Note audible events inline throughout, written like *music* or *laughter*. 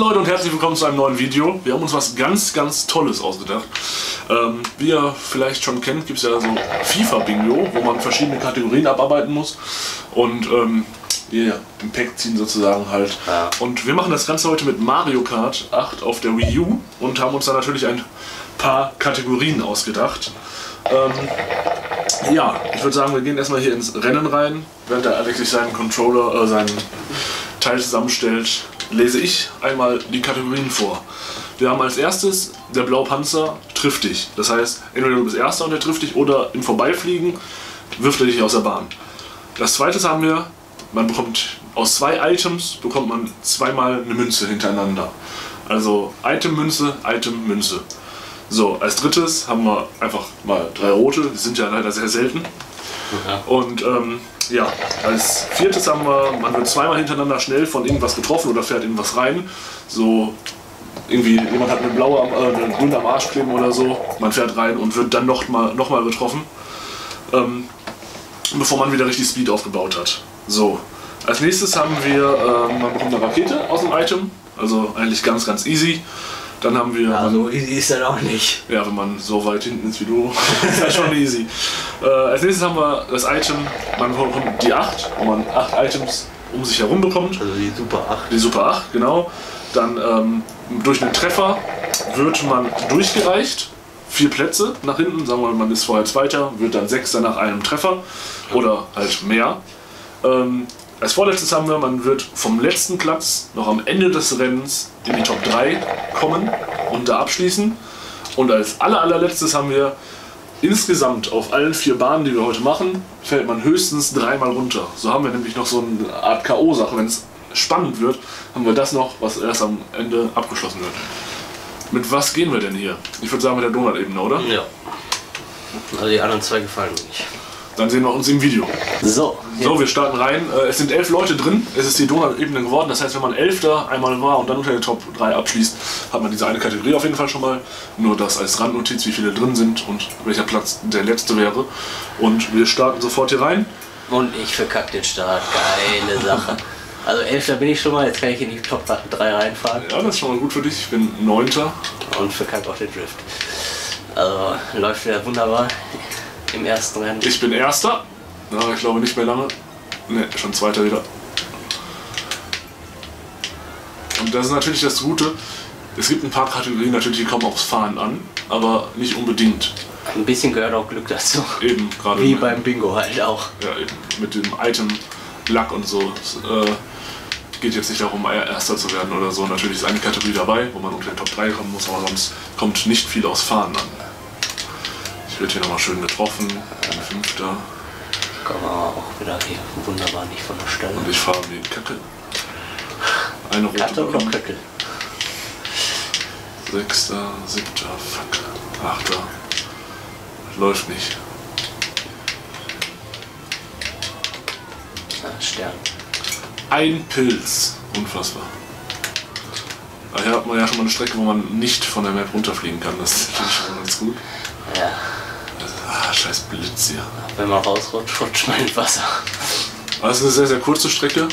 Leute und herzlich willkommen zu einem neuen Video. Wir haben uns was ganz, ganz Tolles ausgedacht. Ähm, wie ihr vielleicht schon kennt, gibt es ja so FIFA-Bingo, wo man verschiedene Kategorien abarbeiten muss. Und ähm, yeah, im Pack ziehen sozusagen halt. Ja. Und wir machen das Ganze heute mit Mario Kart 8 auf der Wii U und haben uns da natürlich ein paar Kategorien ausgedacht. Ähm, ja, ich würde sagen, wir gehen erstmal hier ins Rennen rein. Während der Alex sich seinen Controller, äh, seinen Teil zusammenstellt, lese ich einmal die Kategorien vor. Wir haben als erstes, der blaue Panzer trifft dich. Das heißt, entweder du bist Erster und er trifft dich oder im Vorbeifliegen wirft er dich aus der Bahn. Das zweite haben wir, man bekommt aus zwei Items bekommt man zweimal eine Münze hintereinander. Also Item-Münze, Item-Münze. So, als drittes haben wir einfach mal drei rote, die sind ja leider sehr selten. Ja. Und ähm, ja, als viertes haben wir, man wird zweimal hintereinander schnell von irgendwas getroffen oder fährt irgendwas rein. So irgendwie, jemand hat eine blaue, am- äh, eine grüne am Arsch kleben oder so. Man fährt rein und wird dann nochmal noch mal getroffen. Ähm, bevor man wieder richtig Speed aufgebaut hat. So, als nächstes haben wir, ähm, man bekommt eine Rakete aus dem Item. Also eigentlich ganz, ganz easy. Dann haben wir. Ja, so easy ist das auch nicht. Ja, wenn man so weit hinten ist wie du, *laughs* ist das schon easy. Äh, als nächstes haben wir das Item, man bekommt die 8, wo man 8 Items um sich herum bekommt. Also die Super 8. Die Super 8, genau. Dann ähm, durch einen Treffer wird man durchgereicht. Vier Plätze nach hinten, sagen wir mal, man ist vorher Zweiter, wird dann Sechster nach einem Treffer oder halt mehr. Ähm, als vorletztes haben wir, man wird vom letzten Platz noch am Ende des Rennens in die Top 3 kommen und da abschließen. Und als aller, allerletztes haben wir insgesamt auf allen vier Bahnen, die wir heute machen, fällt man höchstens dreimal runter. So haben wir nämlich noch so eine Art K.O.-Sache. Wenn es spannend wird, haben wir das noch, was erst am Ende abgeschlossen wird. Mit was gehen wir denn hier? Ich würde sagen mit der Donut-Ebene, oder? Ja. Also die anderen zwei gefallen mir nicht. Dann sehen wir uns im Video. So. So, wir starten rein. Äh, Es sind elf Leute drin. Es ist die Donut-Ebene geworden. Das heißt, wenn man Elfter einmal war und dann unter der Top 3 abschließt, hat man diese eine Kategorie auf jeden Fall schon mal. Nur das als Randnotiz, wie viele drin sind und welcher Platz der letzte wäre. Und wir starten sofort hier rein. Und ich verkack den Start. Geile Sache. Also Elfter bin ich schon mal, jetzt kann ich in die Top 3 reinfahren Ja, das ist schon mal gut für dich. Ich bin Neunter. und verkack auch den Drift. Also läuft wieder wunderbar im ersten Rennen. Ich bin Erster. Ja, ich glaube nicht mehr lange. Ne, schon Zweiter wieder. Und das ist natürlich das Gute. Es gibt ein paar Kategorien natürlich, die kommen aufs Fahren an, aber nicht unbedingt. Ein bisschen gehört auch Glück dazu. Eben gerade Wie beim Bingo halt auch. ja, eben mit dem Item Lack und so. Es äh, geht jetzt nicht darum, Erster zu werden oder so. Natürlich ist eine Kategorie dabei, wo man unter den Top 3 kommen muss, aber sonst kommt nicht viel aus Fahren an. Werde hier nochmal schön getroffen. Ein Fünfter. Kommen wir auch wieder hier wunderbar nicht von der Stelle. Und ich fahre wie Kacke. Eine rote Katte oder. Köttel? Sechster, siebter, fuck. Achter. Läuft nicht. Ah, Stern. Ein Pilz. Unfassbar. Ah, Hier hat man ja schon mal eine Strecke, wo man nicht von der Map runterfliegen kann. Das finde ich schon ganz gut. Ja, Ah, scheiß Blitz hier. wenn man rausrutscht, rutscht man ins Wasser. Aber es ist eine sehr, sehr kurze Strecke.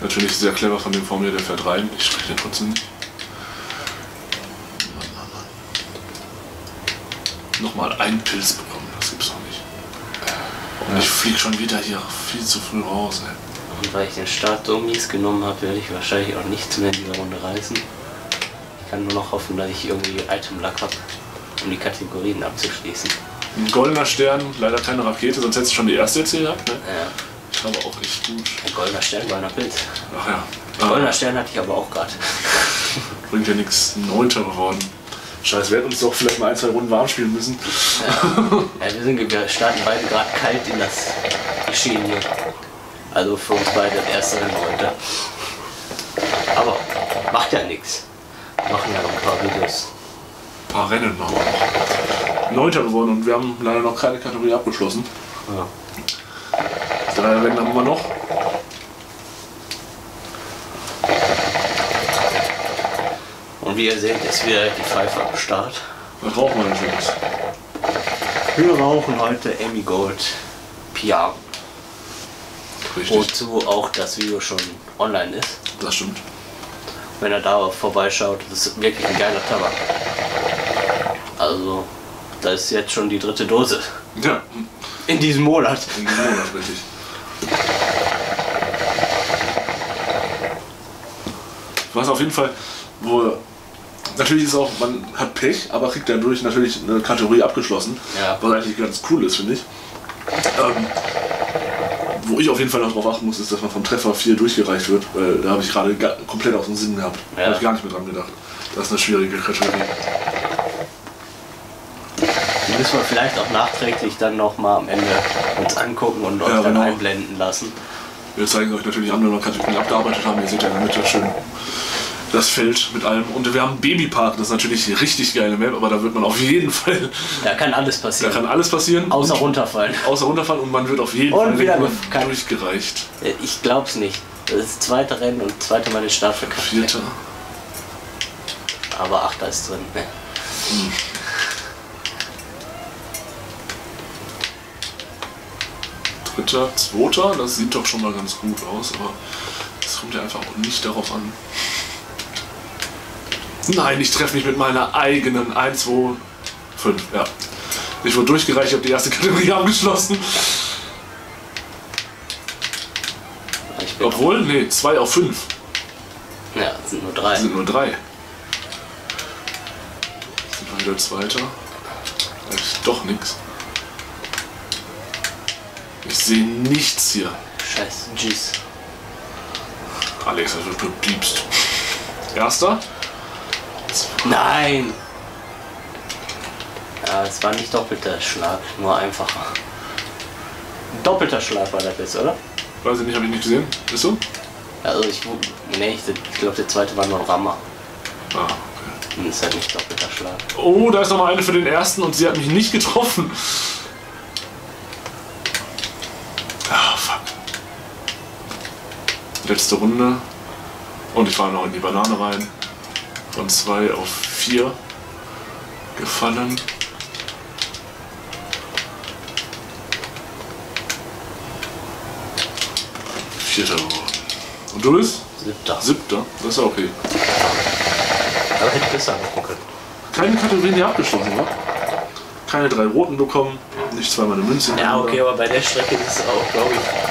Natürlich sehr clever von dem Formel, der fährt rein. Ich spreche den trotzdem nicht. Mann, Mann, Mann. Nochmal einen Pilz bekommen, das gibt's doch nicht. Und ich flieg schon wieder hier viel zu früh raus, ey. Und weil ich den Start so mies genommen habe, werde ich wahrscheinlich auch nichts mehr in dieser Runde reißen. Ich kann nur noch hoffen, dass ich irgendwie Item-Luck habe, um die Kategorien abzuschließen. Ein goldener Stern, leider keine Rakete, sonst hättest du schon die erste erzählt gehabt, ne? Ja, Ich habe auch echt gut. ein goldener Stern, goldener Pilz. Ach ja. Ein goldener Stern hatte ich aber auch gerade. *laughs* bringt ja nichts. Neunter geworden. Scheiße, wir hätten uns doch vielleicht mal ein, zwei Runden warm spielen müssen. Ja, wir, sind, wir starten beide gerade kalt in das Geschehen hier. Also für uns beide das erste Rennen heute. Aber macht ja nichts. Wir machen ja noch ein paar Videos. Ein paar Rennen machen wir noch. Neunter geworden und wir haben leider noch keine Kategorie abgeschlossen. Ja. Drei Rennen haben wir noch. Und wie ihr seht, ist wieder die Pfeife am Start. Was rauchen wir denn schönes? Wir rauchen heute Amy Gold Piano. Richtig. Wozu auch das Video schon online ist. Das stimmt. wenn er da vorbeischaut. Das ist wirklich ein geiler Tabak. Also, da ist jetzt schon die dritte Dose. Ja, In diesem Monat. in diesem Monat richtig. Was auf jeden Fall, wo natürlich ist auch, man hat Pech, aber kriegt dadurch natürlich eine Kategorie abgeschlossen, Ja. was eigentlich ganz cool ist, finde ich. Ähm, wo ich auf jeden Fall noch drauf achten muss, ist, dass man vom Treffer 4 durchgereicht wird, weil da habe ich gerade komplett aus dem Sinn gehabt. Da Ja. habe ich gar nicht mehr dran gedacht. Das ist eine schwierige Kategorie. Müssen wir vielleicht auch nachträglich dann nochmal am Ende uns angucken und euch Ja, dann genau. einblenden lassen. Wir zeigen euch natürlich an, wenn wir Kategorien abgearbeitet haben. Ihr seht ja in der Mitte schön das Feld mit allem. Und wir haben Babypark, das ist natürlich eine richtig geile Map, aber da wird man auf jeden Fall, Da kann alles da passieren. kann alles passieren. Außer und, runterfallen. außer runterfallen und man wird auf jeden Und Fall wieder durchgereicht. Äh, Ich glaub's nicht. Das ist das zweite Rennen und zweite Mal den Start verkackt. Vierter. Aber Achter ist drin. Ne? Dritter, zweiter, das sieht doch schon mal ganz gut aus, aber es kommt ja einfach auch nicht darauf an. Nein, ich treffe mich mit meiner eigenen 1, 2, 5, ja. Ich wurde durchgereicht, ich habe die erste Kategorie *laughs* abgeschlossen. Obwohl, nee, 2 auf 5 ja, es sind nur drei. sind nur 3. Sind wir wieder Zweiter. Eigentlich doch nichts. Sehe nichts hier. Scheiß G's. Alex, also du piepst. Erster. Nein! Ja, es war nicht doppelter Schlag, nur einfacher. Doppelter Schlag war das jetzt, oder? Weiß ich nicht, habe ich nicht gesehen. Ist so? Also ich, nee, ich, ich glaube der zweite war nur Rammer. Ah, okay. Und ist halt nicht doppelter Schlag. Oh, da ist noch mal eine für den ersten und sie hat mich nicht getroffen. Ah, fuck. Letzte Runde. Und ich war noch in die Banane rein. Von 2 auf 4 gefallen. Vierter geworden. Und du bist? Siebter. Siebter. Das ist ja okay. Aber hätte besser machen können. Keine Kategorien, die abgeschlossen war. Keine drei roten bekommen, nicht zweimal eine Münze. Ja, okay, aber bei der Strecke ist es auch, glaube ich,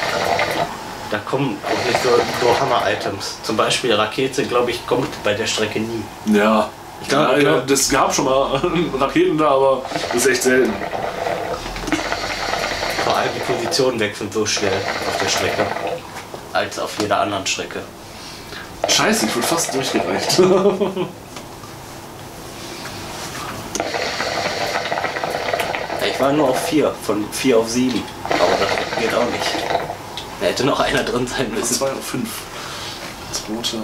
da kommen auch nicht so, so Hammer-Items. Zum Beispiel Rakete, glaube ich, kommt bei der Strecke nie. Ja. Ich glaub, ja, glaub- das gab schon mal *laughs* Raketen da, aber das ist echt selten. Vor allem die Positionen wechseln so schnell auf der Strecke. Als auf jeder anderen Strecke. Scheiße, ich wurde fast durchgereicht. *laughs* Ich war nur auf 4, von 4 auf 7. Aber das geht auch nicht. Da hätte noch einer drin sein müssen. 2 auf 5. Zweiter.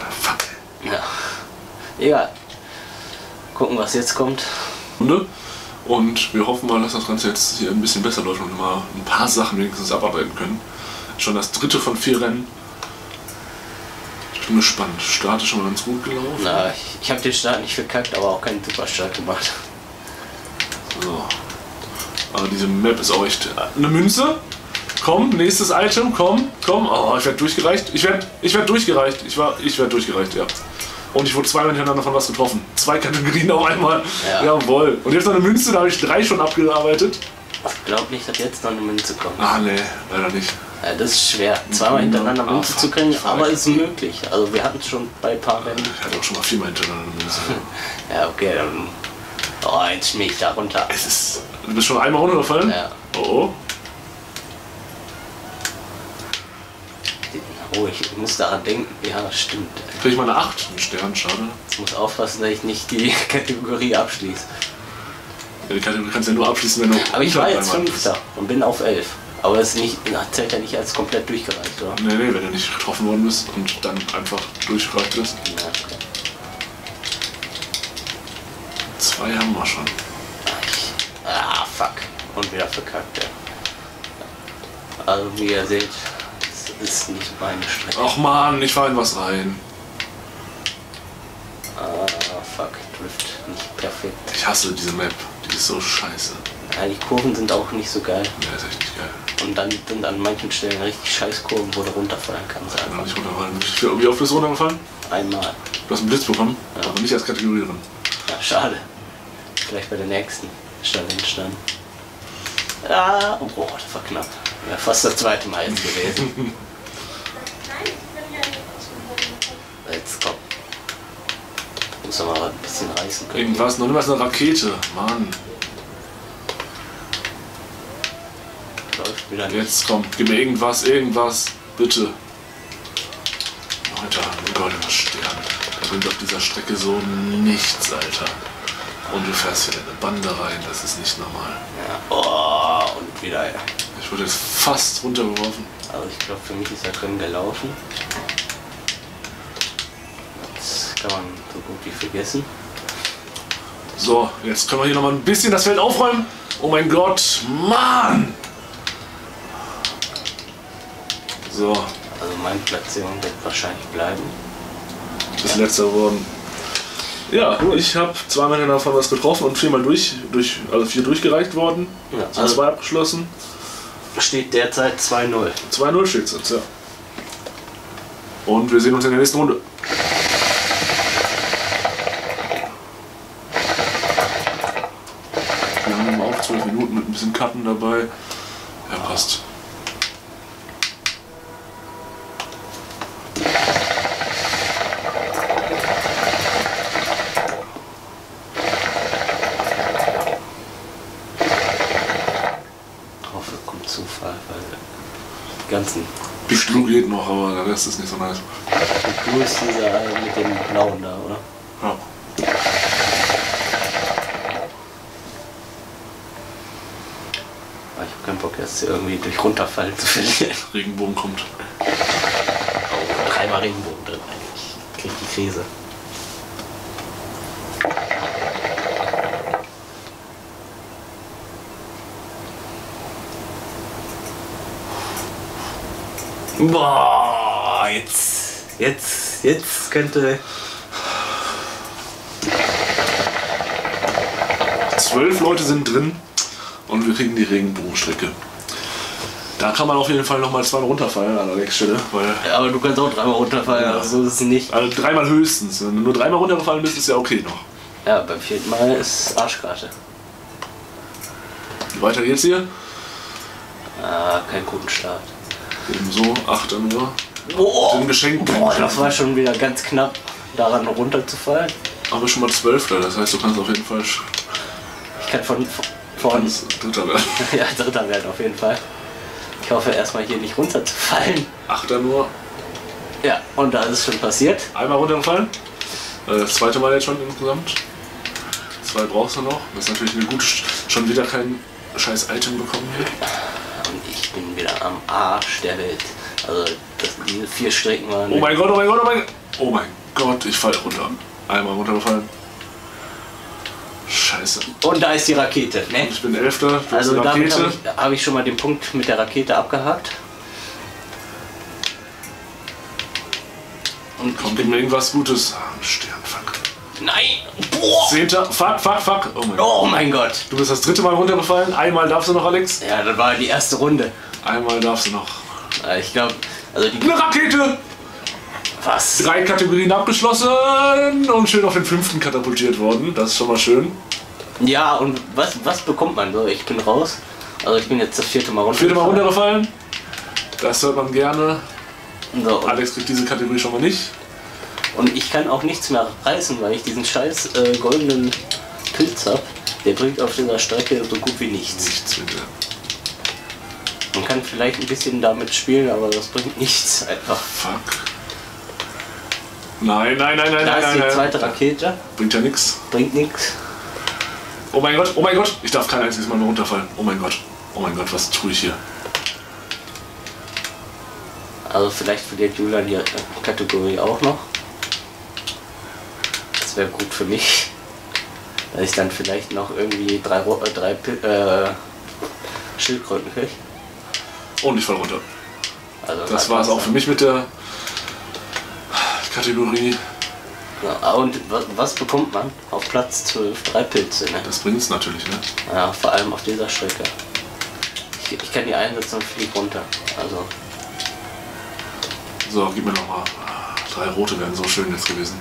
Ah, fuck. Ja. Egal. Gucken, was jetzt kommt. Runde. Und wir hoffen mal, dass das Ganze jetzt hier ein bisschen besser läuft und wir mal ein paar Sachen wenigstens abarbeiten können. Schon das dritte von vier Rennen. Ich bin gespannt. Start ist schon mal ganz gut gelaufen. Na, ich, ich habe den Start nicht verkackt, aber auch keinen Superstart gemacht. So. Aber diese Map ist auch echt. Eine Münze? Komm, nächstes Item, komm, komm. Oh, ich werde durchgereicht. Ich werde ich werd durchgereicht. Ich, war- ich werde durchgereicht, ja. Und ich wurde zweimal hintereinander von was getroffen. Zwei Kategorien auf einmal. Ja. Jawohl. Und jetzt noch eine Münze, da habe ich drei schon abgearbeitet. Ich glaube nicht, dass jetzt noch eine Münze kommt. Ah, nee, leider nicht. Ja, das ist schwer, zweimal hintereinander Ah, Münze zu kriegen, aber ist möglich. Also wir hatten es schon bei ein paar Rennen. Ich hatte auch schon mal viermal hintereinander eine Münze. *laughs* Ja, okay, dann. Oh, jetzt schmier ich da runter. es ist. Du bist schon einmal runtergefallen? Ja. Oh, oh. Oh, ich muss daran denken. Ja, stimmt. Krieg ich mal eine 8. Ein Stern, schade. Ich muss aufpassen, dass ich nicht die *laughs* Kategorie abschließe. Ja, die Kategorie kannst du ja nur abschließen, wenn du. Aber ich war jetzt. Fünfter und bin auf elf. Aber das ist nicht, na, zählt ja nicht als komplett durchgereicht, oder? Nee, nee, wenn du nicht getroffen worden bist und dann einfach durchgereicht bist. Ja, okay. Zwei haben wir schon. Ah, fuck. Und wieder verkackt, ja. Also, wie ihr seht, ist nicht meine Strecke. Ach man, ich fahr in was rein. Ah, fuck. Drift nicht perfekt. Ich hasse diese Map. Die ist so scheiße. Ja, die Kurven sind auch nicht so geil. Ja, ist echt nicht geil. Und dann sind an manchen Stellen richtig Scheißkurven, wo du runterfallen kannst. Ja, Einfach. nicht runterfallen. Wie oft bist du runtergefallen? Einmal. Du hast einen Blitz bekommen, Ja. aber nicht als Kategorie drin. Ja, schade. Vielleicht bei der nächsten Challenge dann. Ah, oh, das war knapp. Ja, fast das zweite Mal jetzt gewesen. *laughs* Jetzt komm. Muss aber ein bisschen reißen können. Irgendwas, noch niemals eine Rakete. Mann, Läuft wieder nicht. jetzt komm, gib mir irgendwas, irgendwas, bitte. Alter, ein goldener Stern. Da bringt auf dieser Strecke so nichts, Alter. Und du fährst hier in eine Bande rein, das ist nicht normal. Ja. Oh, und wieder. Ja. Ich wurde jetzt fast runtergeworfen. Also ich glaube, für mich ist das Rennen gelaufen. Das kann man so gut wie vergessen. So, jetzt können wir hier nochmal ein bisschen das Feld aufräumen. Oh mein Gott, Mann! So, Also meine Platzierung wird wahrscheinlich bleiben. das letzte geworden. Ja, ich habe zweimal davon was getroffen und viermal durch, durch also vier durchgereicht worden. Ja, Also also- zwei abgeschlossen. Steht derzeit 2-0. 2-0 steht es jetzt, ja. Und wir sehen uns in der nächsten Runde. Wir haben immer auch 12 Minuten mit ein bisschen Cutten dabei. Ja, passt. hoffe, kommt Zufall, weil die ganzen Big Blue geht noch, aber der Rest ist nicht so nice. Blue ist dieser mit dem blauen da, oder? Ja. Aber ich Bock jetzt irgendwie durch runterfallen zu verlieren. Regenbogen kommt. Oh, dreimal Regenbogen drin. Ich krieg die Krise. Boah, jetzt, jetzt, jetzt könnte. Zwölf Leute sind drin und wir kriegen die Regenbogenstrecke. Da kann man auf jeden Fall nochmal zweimal runterfallen an der nächsten Stelle, weil Aber du kannst auch dreimal runterfallen, Ja. also so ist es nicht. also dreimal höchstens. Wenn du nur dreimal runtergefallen bist, ist ja okay noch. Ja, beim vierten Mal ist Arschkarte. Wie weiter geht's hier? Ah, kein guten Start. Ebenso, 8 nur. Oh, Den Geschenk. boah, das war schon wieder ganz knapp, daran runterzufallen. Aber schon mal Zwölfter, das heißt, du kannst auf jeden Fall Ich kann von, von Dritter werden. *laughs* ja, Dritter werden auf jeden Fall. Ich hoffe erstmal hier nicht runterzufallen. Achter nur. Ja, und da ist es schon passiert. Einmal runtergefallen. Äh, Das zweite Mal jetzt schon insgesamt. Zwei brauchst du noch. Das ist natürlich eine gute. Sch- Schon wieder kein scheiß Item bekommen hier. Und ich bin wieder am Arsch der Welt. Also das, diese vier Strecken waren. Oh mein Gott, oh mein Gott, oh mein Gott. Oh mein Gott, ich fall runter. Einmal runtergefallen. Scheiße. Und da ist die Rakete. Ne? Ich bin Elfter. Also eine damit habe ich, hab ich schon mal den Punkt mit der Rakete abgehakt. Und Komm, gib mir irgendwas Gutes. Ah, Stern, fuck. nein! Boah. Zehnter. Fuck, fuck, fuck. Oh mein Gott. Oh mein Gott! Du bist das dritte Mal runtergefallen. Einmal darfst du noch, Alex. Ja, das war die erste Runde. Einmal darfst du noch. Ich glaube, also die. Eine Rakete! Was? Drei Kategorien abgeschlossen und schön auf den fünften katapultiert worden. Das ist schon mal schön. Ja, und was, was bekommt man so? Ich bin raus. Also ich bin jetzt das vierte Mal runter. Vierte Mal runtergefallen. Das hört man gerne. So, Alex kriegt diese Kategorie schon mal nicht. und ich kann auch nichts mehr reißen, weil ich diesen scheiß äh, goldenen Pilz hab. Der bringt auf dieser Strecke so gut wie nichts. Nichts bitte. Man kann vielleicht ein bisschen damit spielen, aber das bringt nichts einfach. Fuck. Nein, nein, nein, nein, Da nein, ist nein, die nein. zweite Rakete, Bringt ja nichts. bringt nichts. Oh mein Gott, oh mein Gott. Ich darf kein einziges Mal mehr runterfallen. Oh mein Gott. Oh mein Gott, was tue ich hier? Also vielleicht verliert Julian die Kategorie auch noch. Das wäre gut für mich. Dass ich dann vielleicht noch irgendwie drei, äh, drei äh, Schildkröten kriege. Und ich fall runter. Also Das war es auch für mich mit der Kategorie. Ja, und was, bekommt man? Auf Platz 12 drei Pilze, ne? Das bringt's natürlich, ne? Ja, vor allem auf dieser Strecke. Ich, ich kann die einsetzen und fliege runter. Also, So, gib mir nochmal. Drei rote wären so schön jetzt gewesen.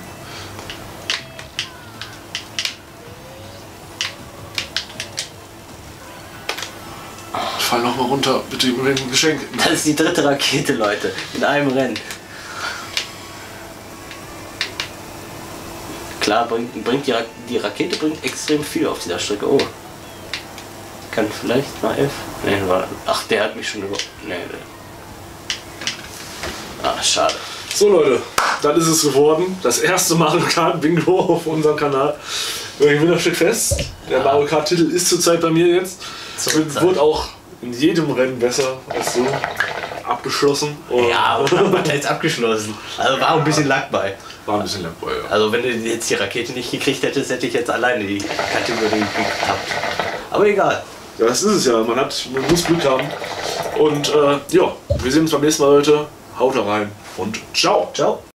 Fall nochmal runter, bitte mir ein Geschenk. das ist die dritte Rakete, Leute. In einem Rennen. Klar, bringt, bringt die, Ra die Rakete bringt extrem viel auf dieser Strecke. Oh. Kann vielleicht mal F. Nee, war, ach, der hat mich schon über. Nee, der. Ah, schade. So Leute, dann ist es geworden. Das erste Mario Kart Bingo auf unserem Kanal. Ich bin da steht fest. Der Mario Kart Titel ist zurzeit bei mir jetzt. Zurzeit. Wird auch in jedem Rennen besser als so. Abgeschlossen. Und Ja, aber *laughs* was heißt abgeschlossen? Also war auch ein bisschen Lack bei. War ein bisschen bei, ja. Also wenn du jetzt die Rakete nicht gekriegt hättest, hätte ich jetzt alleine die Kategorie gehabt. Aber egal. Ja, das ist es ja. Man, hat, man muss Glück haben. Und äh, ja, wir sehen uns beim nächsten Mal, Leute. Haut rein und ciao. Ciao.